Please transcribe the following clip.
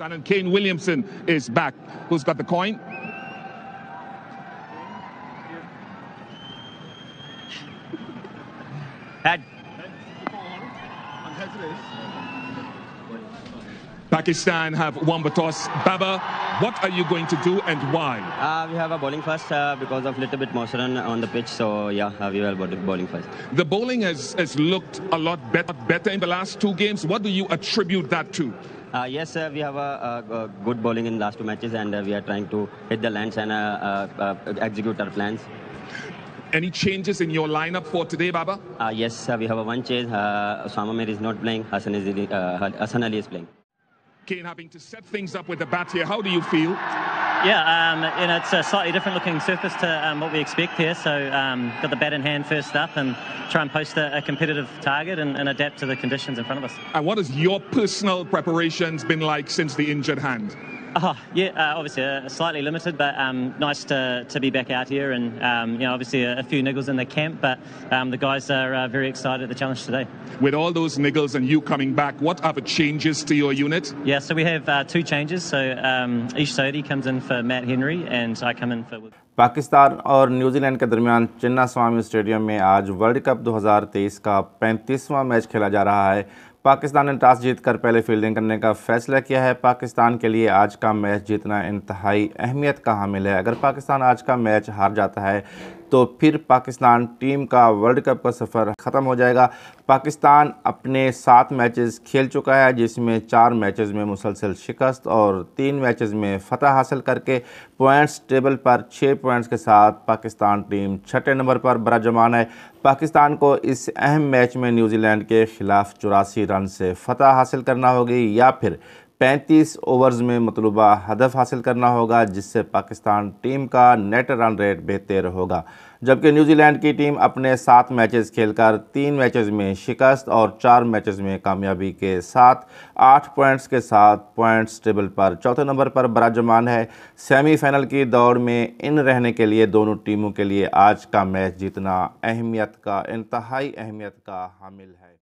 And Kane Williamson is back. Who's got the coin? Head. Pakistan have won the toss. Babar, what are you going to do and why? Uh, we have a bowling first uh, because of little bit motion on, the pitch. So yeah, uh, we will bowl- bowling first. The bowling has, has looked a lot better, better in the last two games. What do you attribute that to? Uh, yes, uh, we have a, a, a good bowling in last two matches, and uh, we are trying to hit the lands and uh, uh, uh, execute our plans. Any changes in your lineup for today, Babar? Uh, yes, we have a one change. Uh, Usama Mir is not playing. Hassan is uh, Hassan Ali is playing. Kane having to set things up with the bat here. How do you feel? Yeah, um, you know, it's a slightly different looking surface to um, what we expect here. So, um, got the bat in hand first up and try and post a, a competitive target and, and adapt to the conditions in front of us. And what has your personal preparations been like since the injured hand? Oh, yeah, uh, obviously uh, slightly limited, but um, nice to, to be back out here. And, um, you know, obviously a, a few niggles in the camp, but um, the guys are uh, very excited at the challenge today. With all those niggles and you coming back, what are the changes to your unit? Yeah, so we have uh, two changes. So, um, Ish Sodhi comes in for Matt Henry, and I come in for. Pakistan اور New Zealand کے درمیان Channa Swami stadium میں آج world cup دو ہزار تیئیس کا پینتیسواں match کھیلا جا رہا ہے۔ پاکستان نے ٹاس جیت کر پہلے فیلڈنگ کرنے کا فیصلہ کیا ہے۔ پاکستان کے لیے آج کا میچ جیتنا انتہائی اہمیت کا حامل ہے۔ اگر پاکستان آج کا میچ ہار جاتا ہے تو پھر پاکستان ٹیم کا ورلڈ کپ کا سفر ختم ہو جائے گا۔ پاکستان اپنے سات میچز کھیل چکا ہے، جس میں چار میچز میں مسلسل شکست اور تین میچز میں فتح حاصل کر کے پوائنٹس ٹیبل پر چھ پوائنٹس کے ساتھ پاکستان ٹیم چھٹے نمبر پر برا جمان ہے۔ پاکستان کو اس اہم میچ میں نیوزی لینڈ کے خلاف چوراسی رن سے فتح حاصل کرنا ہوگی یا پھر پینتیس اوورز میں مطلوبہ ہدف حاصل کرنا ہوگا، جس سے پاکستان ٹیم کا نیٹ رن ریٹ بہتر ہوگا۔ جبکہ نیوزی لینڈ کی ٹیم اپنے سات میچز کھیل کر تین میچز میں شکست اور چار میچز میں کامیابی کے ساتھ آٹھ پوائنٹس کے ساتھ پوائنٹس ٹیبل پر چوتھے نمبر پر براجمان ہے۔ سیمی فائنل کی دوڑ میں ان رہنے کے لیے دونوں ٹیموں کے لیے آج کا میچ جیتنا اہمیت کا، انتہائی اہمیت کا حامل ہے۔